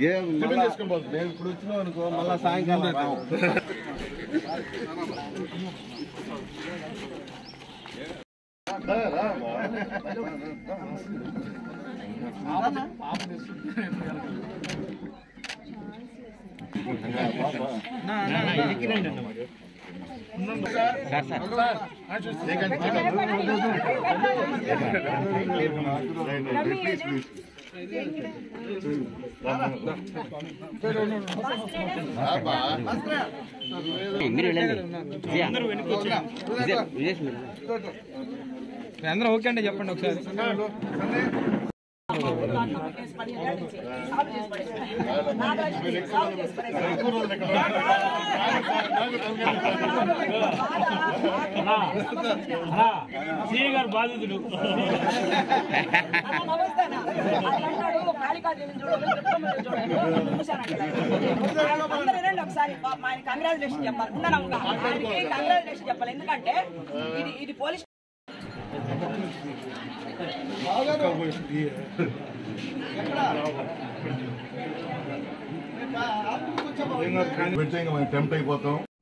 నేను ఇప్పుడు వచ్చినావు అనుకో మళ్ళా సాయంకాలం సార్ సార్ సెకండ్ మీరు అందరూ ఓకే అండి చెప్పండి ఒకసారి సాల్వ్ సిఐ గారు బాధితుడు ఒకసారి చెప్పాలి ఎందుకంటే ఇది పోలీస్ టెంప్ట్ అయిపోతాం